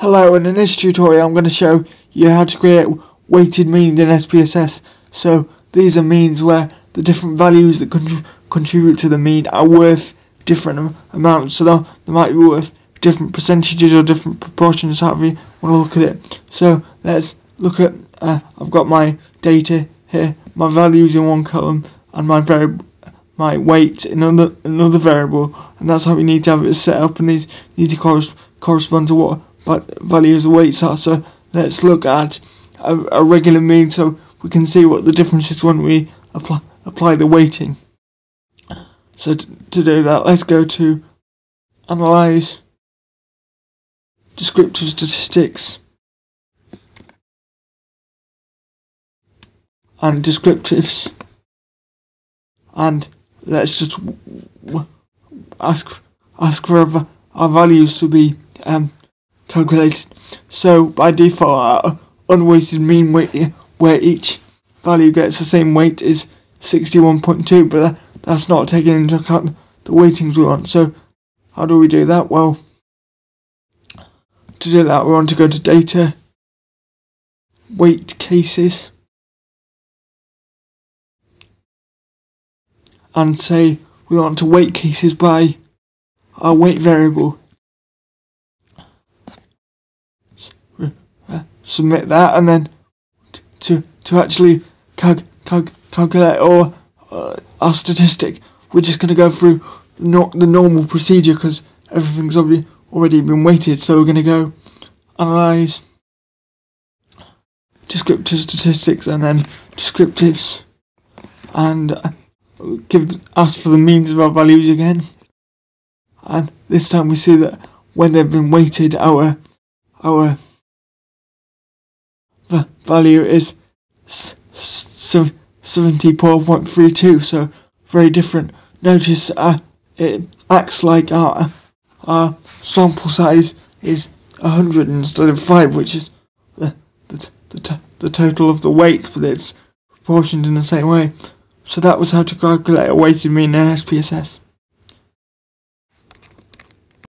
Hello, and in this tutorial I'm going to show you how to create weighted means in SPSS. So these are means where the different values that con contribute to the mean are worth different am amounts. So they might be worth different percentages or different proportions, however you want to look at it. So let's look at, uh, I've got my data here, my values in one column and my variable my weight in another, another variable and that's how we need to have it set up and these need to correspond to what values of weights are. So let's look at a, a regular mean so we can see what the difference is when we apply, apply the weighting. So to, to do that, let's go to Analyze, Descriptive Statistics, and Descriptives, and let's just ask ask for our, our values to be um, calculated. So by default, our unweighted mean weight where each value gets the same weight is 61.2, but that's not taking into account the weightings we want. So how do we do that? Well, to do that, we want to go to data, weight cases, and say we want to weight cases by our weight variable. Submit that, and then to to actually calc, calc, calculate or uh, our statistic, we're just going to go through not the normal procedure because everything's already already been weighted. So we're going to go analyze descriptive statistics and then descriptives, and uh, give ask for the means of our values again. And this time we see that when they've been weighted, our our value is 74.32, so very different. Notice uh, it acts like our, our sample size is 100 instead of 5, which is the, the, the, the total of the weights, but it's proportioned in the same way. So that was how to calculate a weighted mean in SPSS.